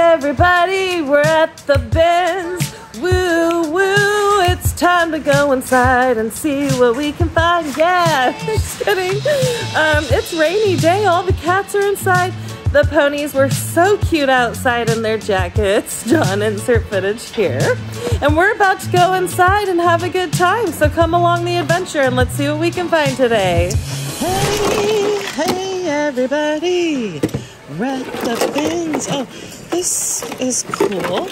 everybody, we're at the bins. Woo woo, it's time to go inside and see what we can find. Yeah, just kidding. Um, it's rainy day, all the cats are inside. The ponies were so cute outside in their jackets. John, insert footage here. And we're about to go inside and have a good time. So come along the adventure and let's see what we can find today. Hey, hey, everybody. We're at the bins. Oh, this is cool.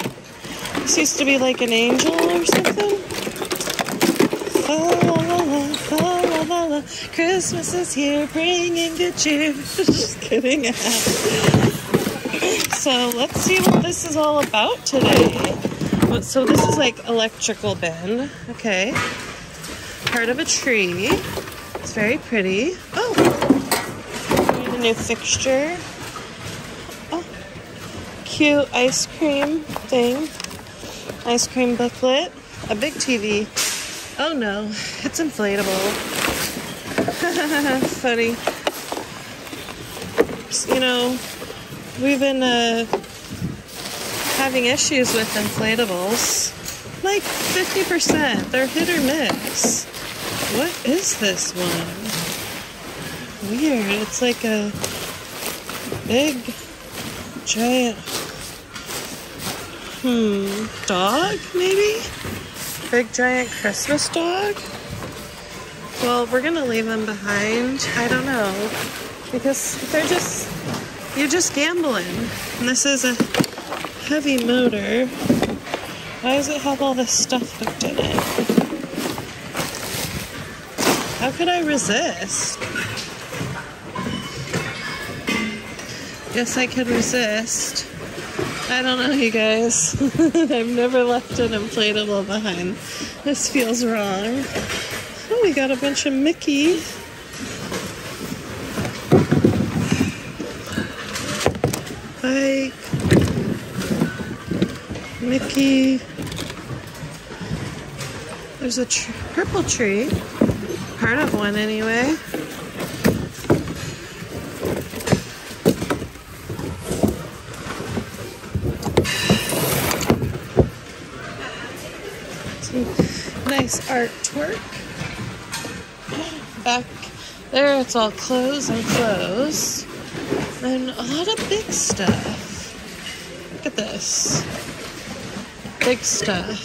This used to be like an angel or something. Fa la la la. Christmas is here, bringing good cheer. Just kidding. so let's see what this is all about today. So this is like electrical bin. Okay. Part of a tree. It's very pretty. Oh, a new fixture. Cute ice cream thing. Ice cream booklet. A big TV. Oh no, it's inflatable. Funny. You know, we've been uh, having issues with inflatables. Like 50%. They're hit or miss. What is this one? Weird. It's like a big, giant, hmm, dog, maybe? Big, giant Christmas dog? Well, we're gonna leave them behind. I don't know. Because they're just, you're just gambling. And this is a heavy motor. Why does it have all this stuff hooked in it? How could I resist? Guess I could resist. I don't know, you guys. I've never left an inflatable behind. This feels wrong. Oh, we got a bunch of Mickey. Bike. Mickey. There's a purple tree. Part of one, anyway. Some nice artwork. Back there, it's all clothes and clothes. And a lot of big stuff. Look at this. Big stuff.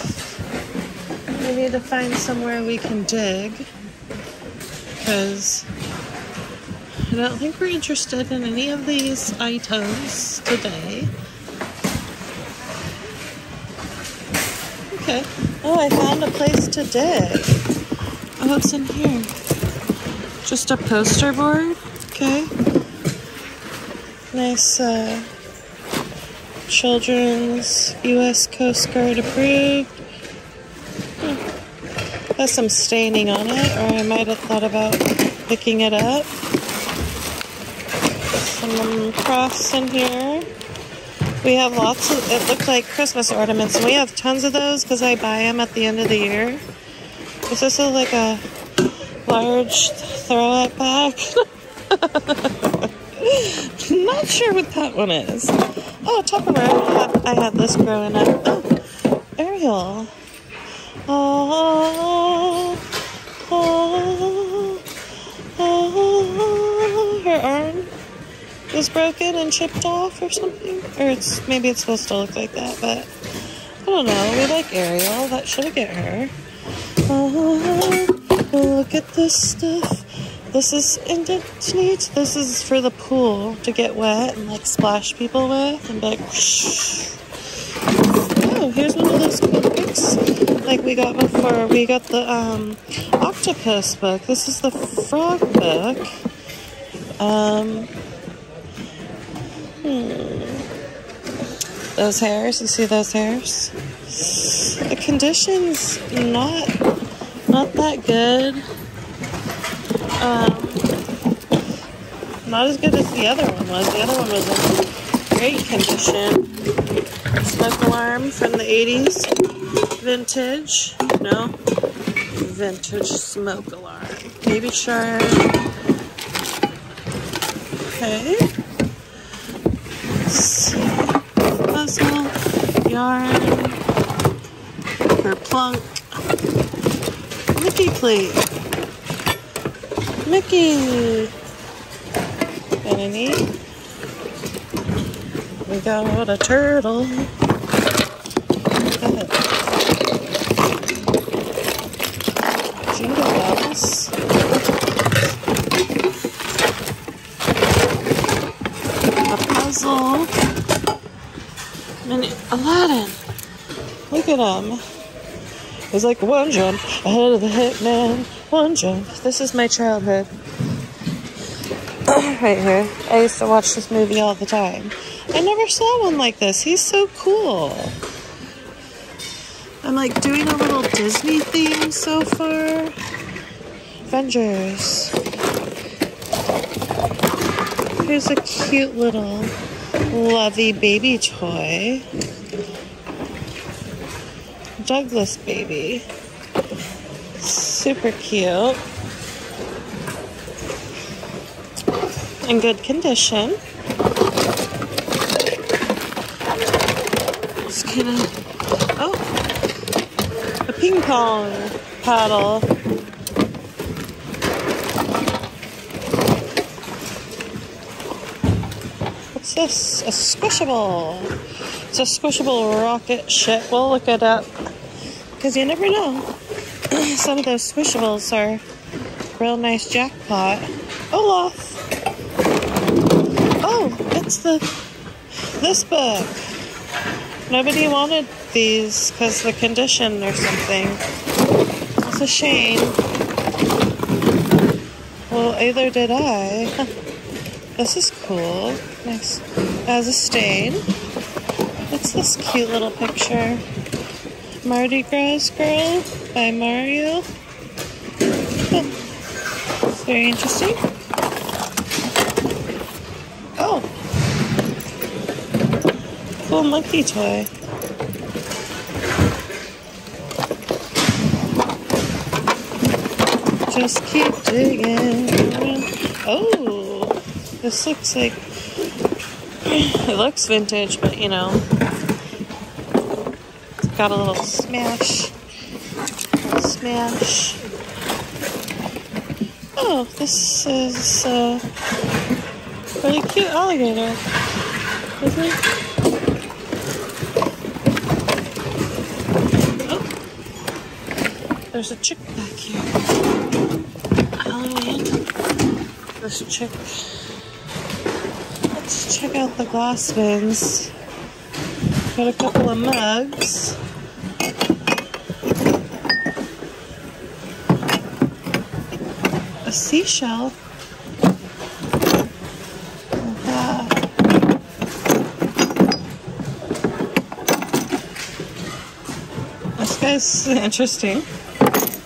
We need to find somewhere we can dig. Because I don't think we're interested in any of these items today. Okay. Oh, I found a place to dig. Oh, what's in here? Just a poster board? Okay. Nice, uh, children's U.S. Coast Guard approved. Hmm. Has some staining on it, or I might have thought about picking it up. Some crafts in here. We have lots of, it looked like Christmas ornaments, and we have tons of those because I buy them at the end of the year. Is this a, like a large throw it back? Not sure what that one is. Oh, Tupperware. I had, this growing up. Oh, Ariel. Oh, oh, was broken and chipped off or something. Or it's maybe it's supposed to look like that, but I don't know. We like Ariel. That should get her. Oh, look at this stuff. This is neat. This is for the pool to get wet and like splash people with and be like. Whoosh. Oh, here's one of those books like we got before. We got the um, octopus book. This is the frog book. Um, hmm. Those hairs, you see those hairs? The condition's not not that good. Um, not as good as the other one was. The other one was in great condition. Smoke alarm from the 80s. Vintage. No. Vintage smoke alarm. Baby shark. Okay. Let's see. Oh, some yarn. Kerplunk. Mickey plate. Mickey. Neat. We got a turtle. Jingle bells. A puzzle. And Aladdin. Look at him. He's like one jump ahead of the hitman. One jump. This is my childhood. right here. I used to watch this movie all the time. I never saw one like this. He's so cool. I'm like doing a little Disney theme so far. Avengers. Here's a cute little lovey baby toy. Douglas baby. Super cute. In good condition. Just gonna. Oh! A ping pong paddle. What's this? A squishable. It's a squishable rocket ship. We'll look it up. Because you never know. Some of those squishables are real nice jackpot. Olaf! Oh, it's the this book. Nobody wanted these because the condition or something. It's a shame. Well, either did I. This is cool. Nice. As a stain. What's this cute little picture? Mardi Gras Girl by Mario. Very interesting. Oh. Cool monkey toy. Just keep digging. Oh, this looks like it looks vintage, but you know, got a little smash. Smash. Oh, this is uh, a really cute alligator. Isn't it? Oh, there's a chick back here. This chick. Let's check out the glass bins. Got a couple of mugs. Seashell. This guy's interesting.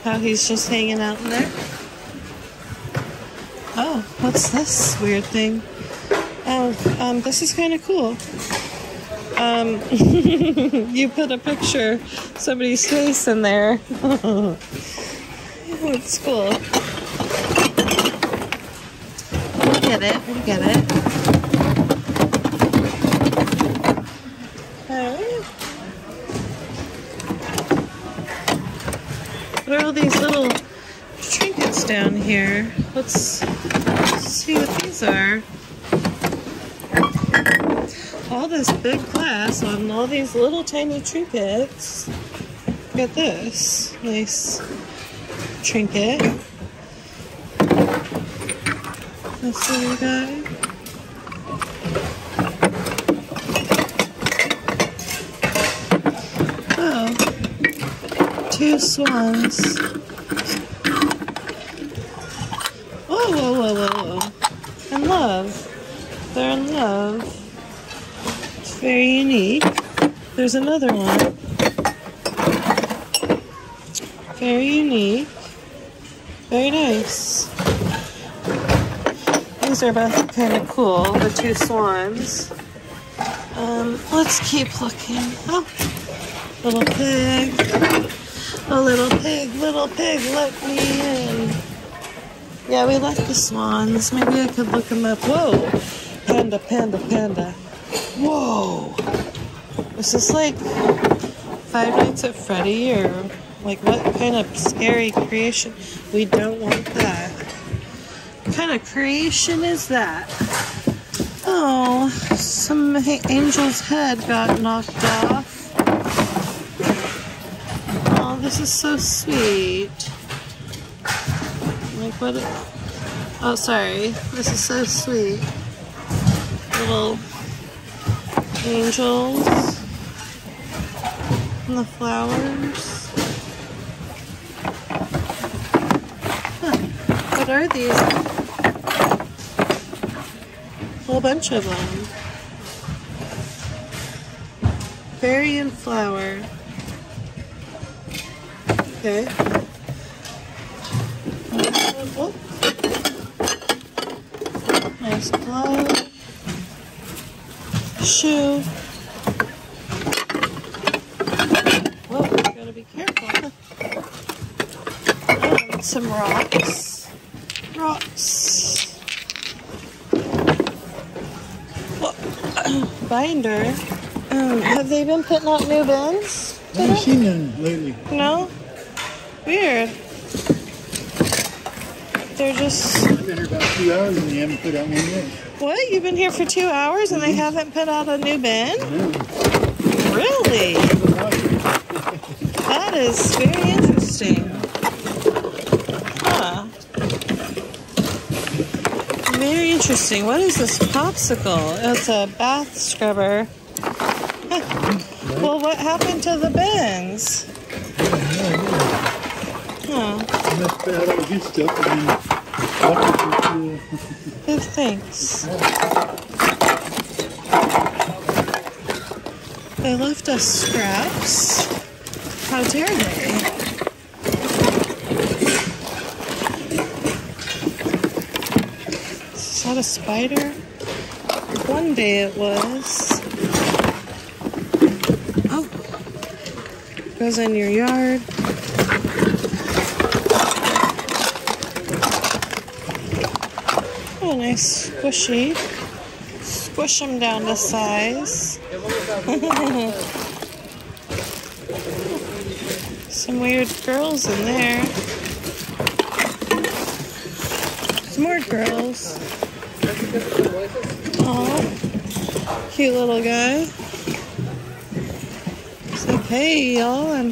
How he's just hanging out in there. Oh, what's this weird thing? Oh, um, this is kind of cool. Um, you put a picture, somebody's face in there. it's cool. We get it, we get it. Alright. What are all these little trinkets down here? Let's see what these are. All this big glass on all these little tiny trinkets. Look at this. Nice trinket. See what we. Oh, two swans. Whoa, whoa, whoa, whoa, whoa. In love. They're in love. It's very unique. There's another one. Very unique. Very nice. These are both kind of cool, the two swans. Um, let's keep looking. Oh, little pig. A little pig, little pig, let me in. Yeah, we like the swans. Maybe I could look them up. Whoa! Panda, panda, panda. Whoa! Is this like Five Nights at Freddy or like what kind of scary creation? We don't want that. What kind of creation is that? Oh, some angel's head got knocked off. Oh, this is so sweet. Like what? Oh, sorry. This is so sweet. Little angels and the flowers. Huh. What are these? Whole bunch of them. Berry and flower. Okay. Oh. Nice glove. Shoe. Whoa, gotta be careful. And some rocks. Rocks. Whoa. Binder. Um, have they been putting out new bins? I haven't seen none lately. No? Weird. They're just. I've been here about two hours and they haven't put out one yet. What? You've been here for two hours and they haven't put out a new bin? No. Really? That is very interesting. Huh. Very interesting. What is this popsicle? It's a bath scrubber. Well, what happened to the bins? Huh. Thinks? They left us scraps. How dare they? That a spider? One day it was. Oh. Goes in your yard. Oh, nice squishy. Squish them down to size. Some weird girls in there. Some more girls. Oh, cute little guy. Like, hey y'all, I'm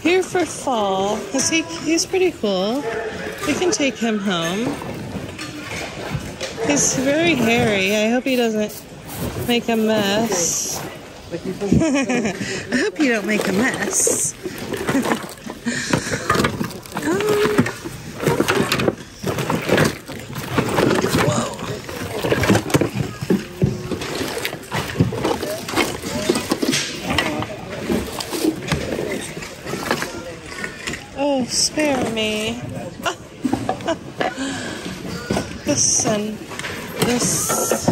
here for fall. Is he? He's pretty cool. We can take him home. He's very hairy. I hope he doesn't make a mess. I hope you don't make a mess. um, whoa. Oh, spare me. this and this.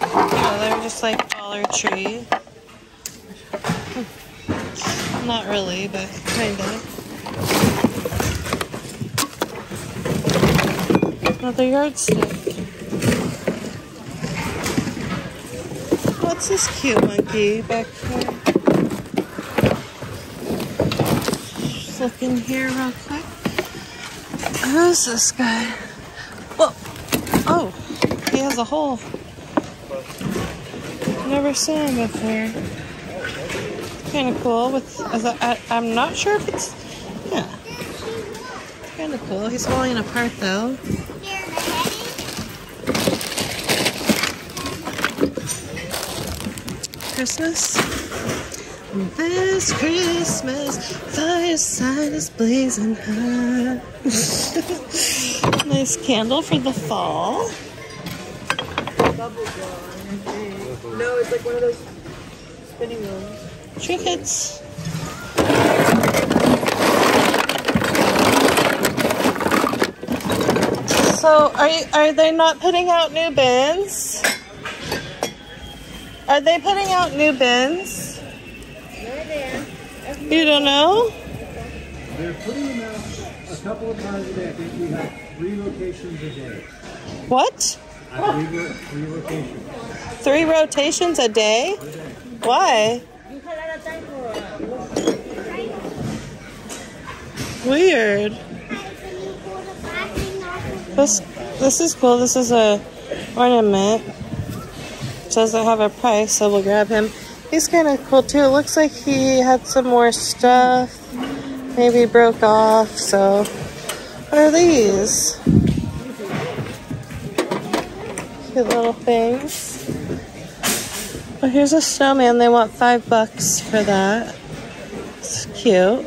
Oh, they're just like Dollar Tree. Hmm. Not really, but kind of. Another yardstick. What's this cute monkey back here? Just look in here real quick. Who's this guy? Whoa. Oh, he has a hole. Never seen him before. Kind of cool. With a, I, I'm not sure if it's yeah. Kind of cool. He's falling apart though. Christmas. This Christmas, fireside is blazing hot. nice candle for the fall. No, it's like one of those spinning ones. Trinkets. So, are you, are they not putting out new bins? Are they putting out new bins? You don't know? They're putting them out a couple of times a day. I think we have three locations a day. What? I believe three locations. three rotations a day? Why? Weird. This this is cool. This is a ornament. It doesn't have a price, so we'll grab him. He's kind of cool too. It looks like he had some more stuff. Maybe broke off. So, what are these? Cute little things. Oh, here's a snowman. They want five bucks for that. It's cute.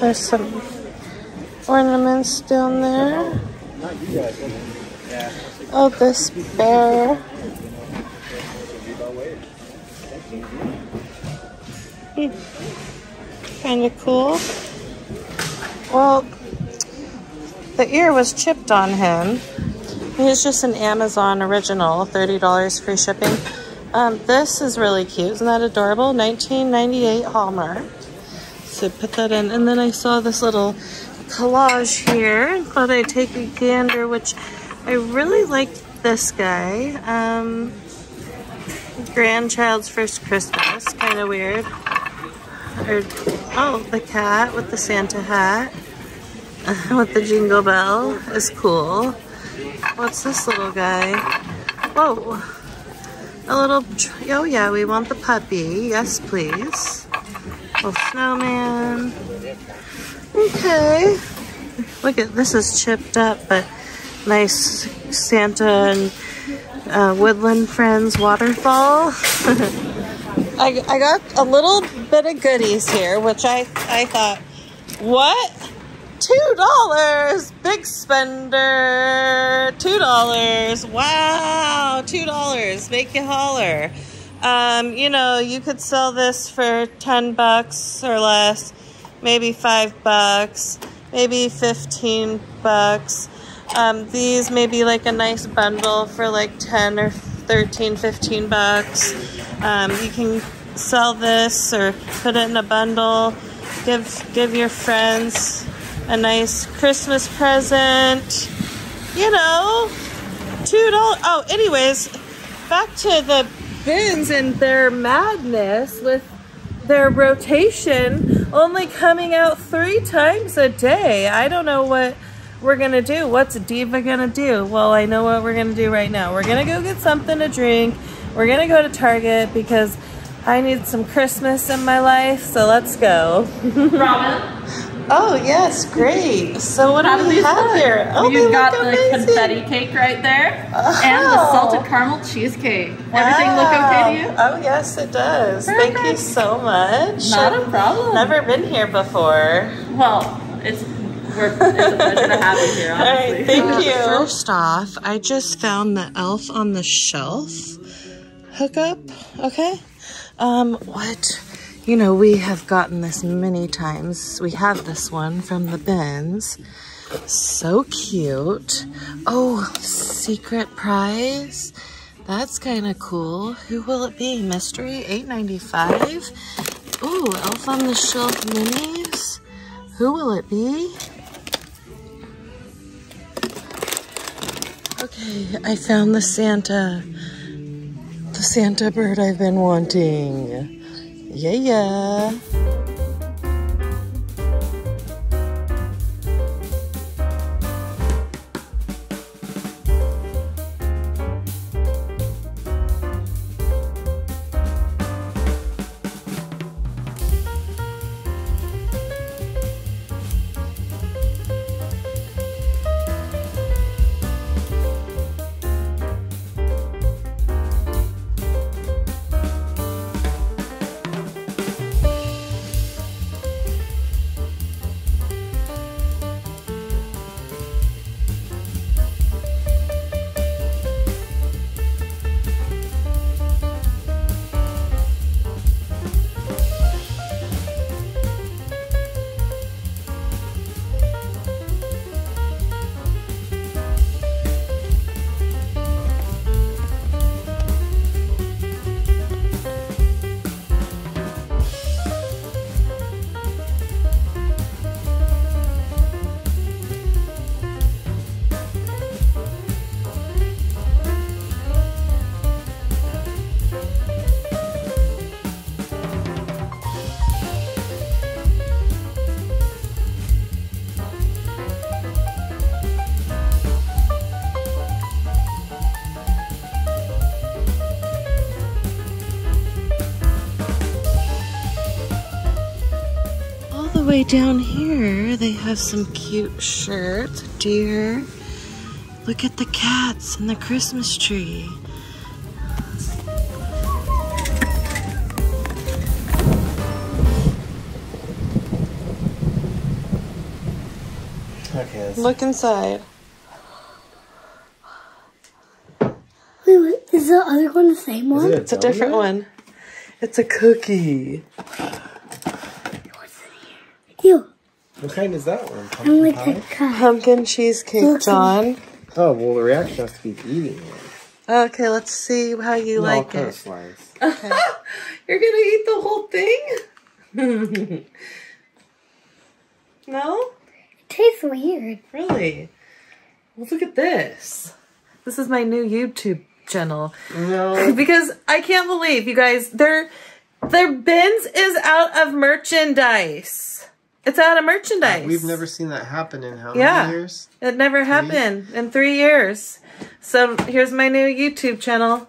There's some ornaments down there. Oh, this bear. Kind of cool. Well, the ear was chipped on him. He's just an Amazon original, $30 free shipping. Um, this is really cute. Isn't that adorable? 1998 Hallmark. So put that in. And then I saw this little collage here. Thought I'd take a gander, which I really liked this guy. Um, grandchild's first Christmas. Kind of weird. Or, oh, the cat with the Santa hat. with the jingle bell is cool. What's this little guy? Whoa. A little, oh yeah, we want the puppy. Yes, please. Little snowman. Okay. Look at, this is chipped up, but nice Santa and uh, Woodland Friends waterfall. I, I got a little bit of goodies here, which I, I thought, what? Two dollars, big spender. Two dollars. Wow, two dollars. Make you holler. Um, you know, you could sell this for ten bucks or less, maybe five bucks, maybe fifteen bucks. Um, these may be like a nice bundle for like 10 or 13, 15 bucks. Um, you can sell this or put it in a bundle. Give give your friends a nice Christmas present. You know, two dollars. Oh, anyways, back to the bins and their madness with their rotation only coming out three times a day. I don't know what we're gonna do. What's Diva gonna do? Well, I know what we're gonna do right now. We're gonna go get something to drink. We're gonna go to Target because I need some Christmas in my life. So let's go. Ramen. Oh yes, great. So what do do we have look? here? Oh, they You've got look the amazing. confetti cake right there, Oh. and the salted caramel cheesecake. Everything look okay to you? Oh yes, it does. Thank you so much. Not a I've problem. Never been here before. Well, it's we're, it's a pleasure to have you here. All right, Honestly. thank you. First off, I just found the elf on the shelf hookup. Okay. Um, what? You know, we have gotten this many times. We have this one from the bins. So cute. Oh, secret prize. That's kind of cool. Who will it be? Mystery, eight ninety five. Ooh, Elf on the Shelf minis. Who will it be? Okay, I found the Santa. The Santa bird I've been wanting. Yeah, yeah. Way down here, they have some cute shirts, deer. Look at the cats and the Christmas tree. Okay. Look inside. Wait, wait, is the other one the same one? it It's a different one. It's a cookie. Ew, What kind is that one? I'm Pumpkin pie? a cat. Pumpkin cheesecake, John. Oh well, the reaction has to be eating it. Okay, let's see how you No, I'll like cut a it. slice. You're gonna eat the whole thing? no? It tastes weird. Really? Well, look at this. This is my new YouTube channel. No. because I can't believe you guys their their bins is out of merchandise. It's out of merchandise. We've never seen that happen in how Yeah. many years? It never happened in three years. So here's my new YouTube channel.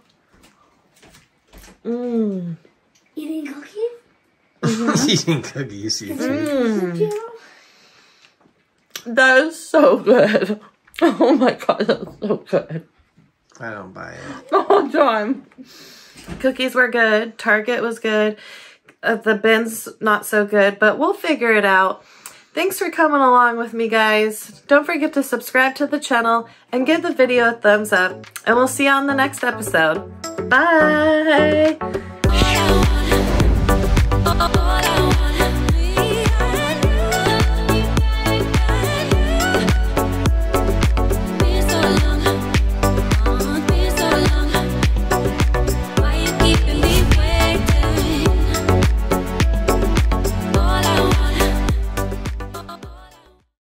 Mmm. Eating cookies? Eating cookies. You Mm. That is so good. Oh my god, that's so good. I don't buy it. The whole time. Cookies were good. Target was good. Uh, the bins not so good, but we'll figure it out. Thanks for coming along with me, guys. Don't forget to subscribe to the channel and give the video a thumbs up. And we'll see you on the next episode. Bye!